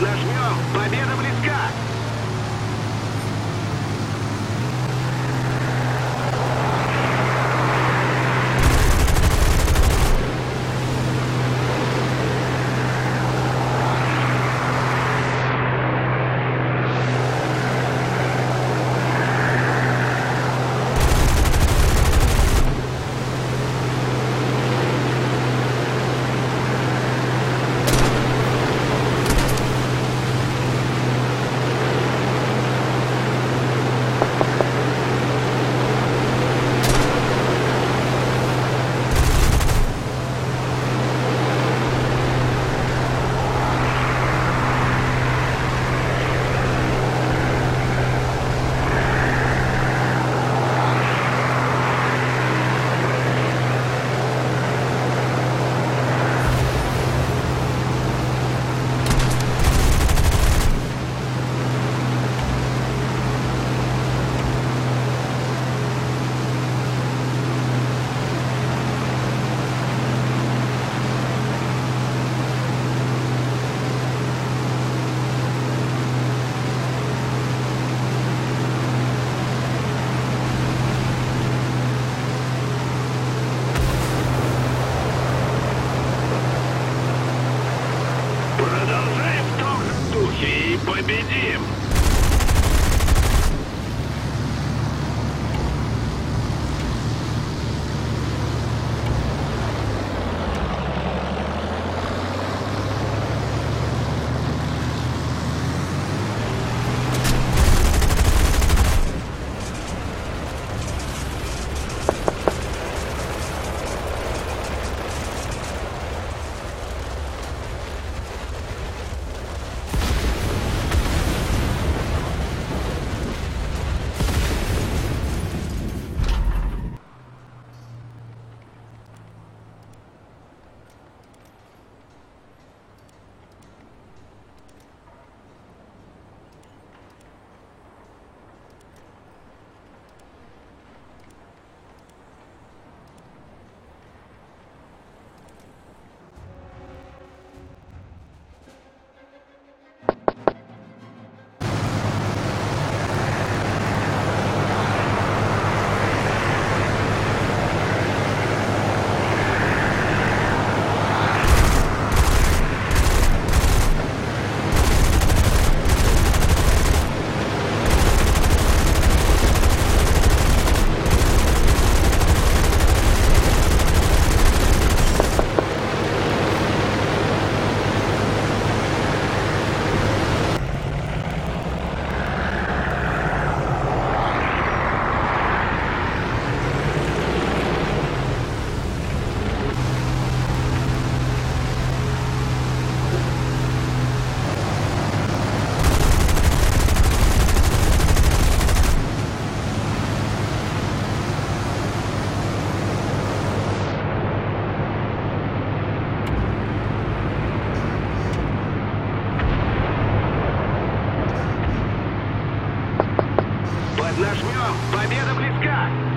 Поднажмем! Победа близка! И победим! Поднажмем! Победа близка!